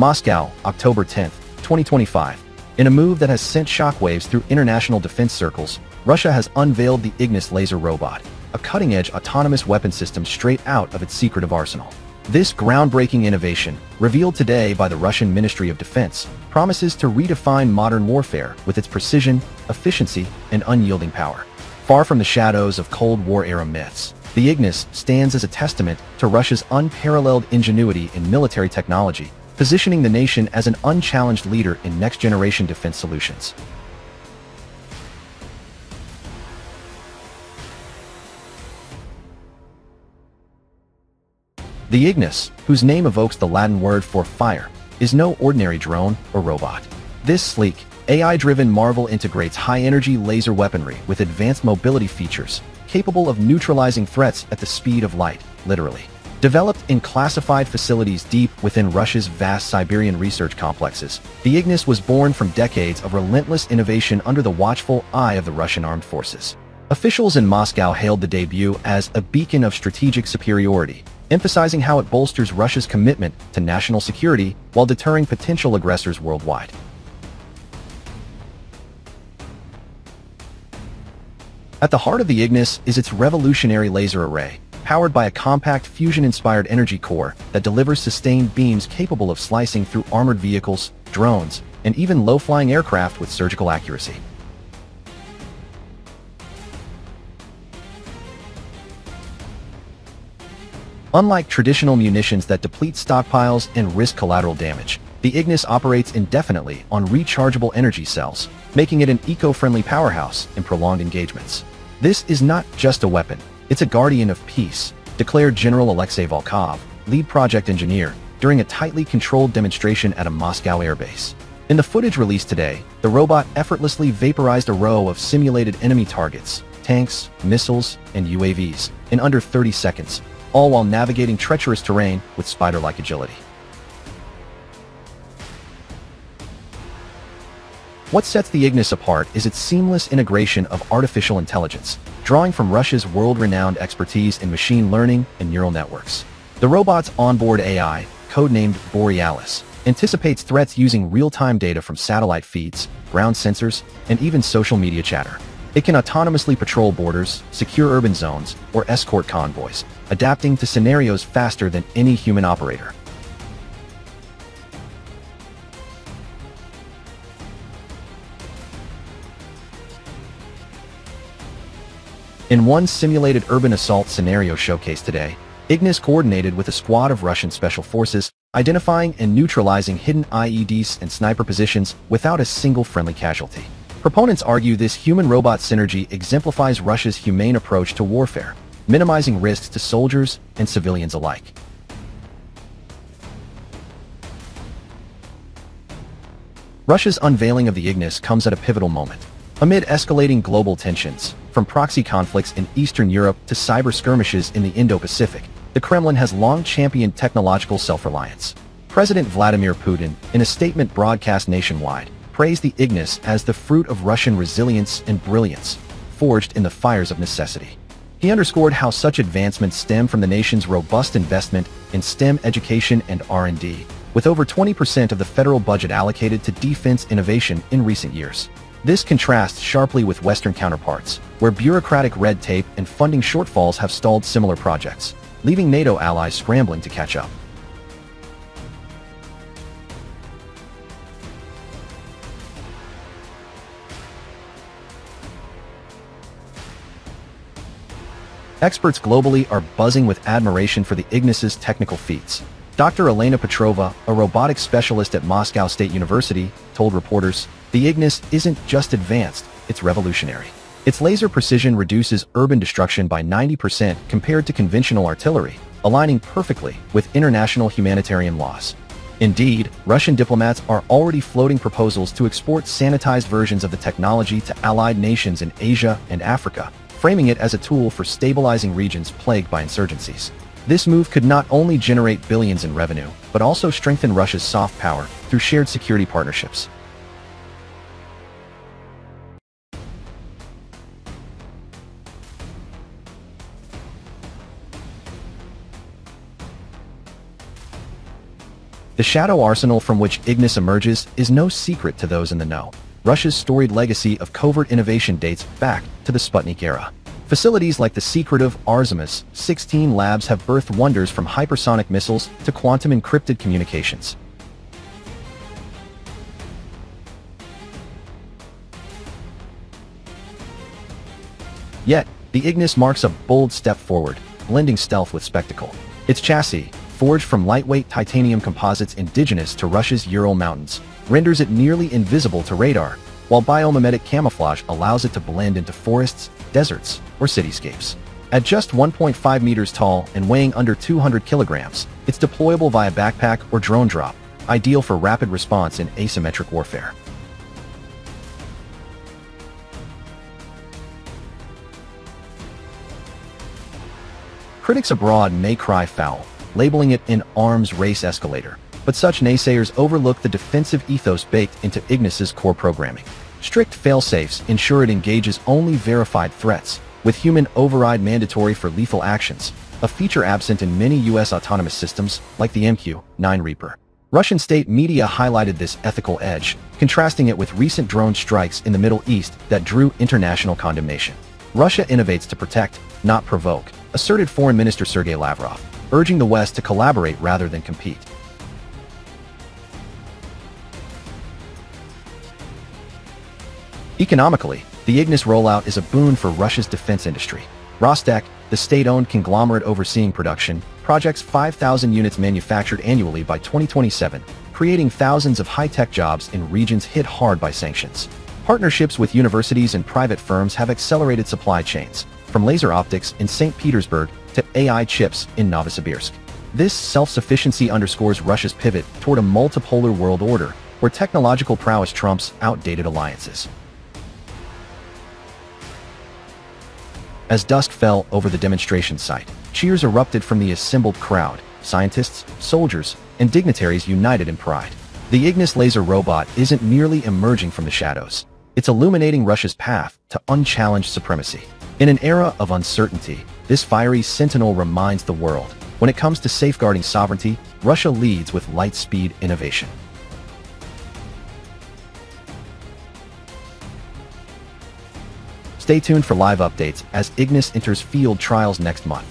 Moscow, October 10, 2025. In a move that has sent shockwaves through international defense circles, Russia has unveiled the Ignis laser robot, a cutting-edge autonomous weapon system straight out of its secretive arsenal. This groundbreaking innovation, revealed today by the Russian Ministry of Defense, promises to redefine modern warfare with its precision, efficiency, and unyielding power. Far from the shadows of Cold War-era myths, the Ignis stands as a testament to Russia's unparalleled ingenuity in military technology, positioning the nation as an unchallenged leader in next-generation defense solutions. The Ignis, whose name evokes the Latin word for fire, is no ordinary drone or robot. This sleek, AI-driven marvel integrates high-energy laser weaponry with advanced mobility features, capable of neutralizing threats at the speed of light, literally. Developed in classified facilities deep within Russia's vast Siberian research complexes, the Ignis was born from decades of relentless innovation under the watchful eye of the Russian armed forces. Officials in Moscow hailed the debut as a beacon of strategic superiority, emphasizing how it bolsters Russia's commitment to national security while deterring potential aggressors worldwide. At the heart of the Ignis is its revolutionary laser array, powered by a compact fusion-inspired energy core that delivers sustained beams capable of slicing through armored vehicles, drones, and even low-flying aircraft with surgical accuracy. Unlike traditional munitions that deplete stockpiles and risk collateral damage, the Ignis operates indefinitely on rechargeable energy cells, making it an eco-friendly powerhouse in prolonged engagements. This is not just a weapon, it's a guardian of peace, declared General Alexei Volkov, lead project engineer, during a tightly controlled demonstration at a Moscow airbase. In the footage released today, the robot effortlessly vaporized a row of simulated enemy targets, tanks, missiles, and UAVs, in under 30 seconds, all while navigating treacherous terrain with spider-like agility. What sets the Ignis apart is its seamless integration of artificial intelligence, drawing from Russia's world-renowned expertise in machine learning and neural networks. The robot's onboard AI, codenamed Borealis, anticipates threats using real-time data from satellite feeds, ground sensors, and even social media chatter. It can autonomously patrol borders, secure urban zones, or escort convoys, adapting to scenarios faster than any human operator. In one simulated urban assault scenario showcased today, Ignis coordinated with a squad of Russian special forces, identifying and neutralizing hidden IEDs and sniper positions without a single friendly casualty. Proponents argue this human-robot synergy exemplifies Russia's humane approach to warfare, minimizing risks to soldiers and civilians alike. Russia's unveiling of the Ignis comes at a pivotal moment. Amid escalating global tensions, from proxy conflicts in Eastern Europe to cyber skirmishes in the Indo-Pacific, the Kremlin has long championed technological self-reliance. President Vladimir Putin, in a statement broadcast nationwide, praised the Ignis as the fruit of Russian resilience and brilliance, forged in the fires of necessity. He underscored how such advancements stem from the nation's robust investment in STEM education and R&D, with over 20% of the federal budget allocated to defense innovation in recent years. This contrasts sharply with Western counterparts, where bureaucratic red tape and funding shortfalls have stalled similar projects, leaving NATO allies scrambling to catch up. Experts globally are buzzing with admiration for the Ignis's technical feats. Dr. Elena Petrova, a robotics specialist at Moscow State University, told reporters, the Ignis isn't just advanced, it's revolutionary. Its laser precision reduces urban destruction by 90% compared to conventional artillery, aligning perfectly with international humanitarian laws. Indeed, Russian diplomats are already floating proposals to export sanitized versions of the technology to allied nations in Asia and Africa, framing it as a tool for stabilizing regions plagued by insurgencies. This move could not only generate billions in revenue, but also strengthen Russia's soft power through shared security partnerships. The shadow arsenal from which Ignis emerges is no secret to those in the know. Russia's storied legacy of covert innovation dates back to the Sputnik era. Facilities like the secretive Artemis 16 labs have birthed wonders from hypersonic missiles to quantum encrypted communications. Yet, the Ignis marks a bold step forward, blending stealth with spectacle. Its chassis, forged from lightweight titanium composites indigenous to Russia's Ural Mountains, renders it nearly invisible to radar, while biomimetic camouflage allows it to blend into forests, deserts, or cityscapes. At just 1.5 meters tall and weighing under 200 kilograms, it's deployable via backpack or drone drop, ideal for rapid response in asymmetric warfare. Critics abroad may cry foul, labeling it an arms race escalator, but such naysayers overlook the defensive ethos baked into Ignis's core programming. Strict failsafes ensure it engages only verified threats, with human override mandatory for lethal actions, a feature absent in many U.S. autonomous systems like the MQ-9 Reaper. Russian state media highlighted this ethical edge, contrasting it with recent drone strikes in the Middle East that drew international condemnation. Russia innovates to protect, not provoke, asserted Foreign Minister Sergei Lavrov, urging the West to collaborate rather than compete. Economically, the Ignis rollout is a boon for Russia's defense industry. Rostec, the state-owned conglomerate overseeing production, projects 5,000 units manufactured annually by 2027, creating thousands of high-tech jobs in regions hit hard by sanctions. Partnerships with universities and private firms have accelerated supply chains, from laser optics in St. Petersburg to AI chips in Novosibirsk. This self-sufficiency underscores Russia's pivot toward a multipolar world order, where technological prowess trumps outdated alliances. As dusk fell over the demonstration site, cheers erupted from the assembled crowd, scientists, soldiers, and dignitaries united in pride. The Ignis laser robot isn't merely emerging from the shadows. It's illuminating Russia's path to unchallenged supremacy. In an era of uncertainty, this fiery sentinel reminds the world, when it comes to safeguarding sovereignty, Russia leads with light-speed innovation. Stay tuned for live updates as Ignis enters field trials next month.